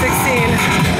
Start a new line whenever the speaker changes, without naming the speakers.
16.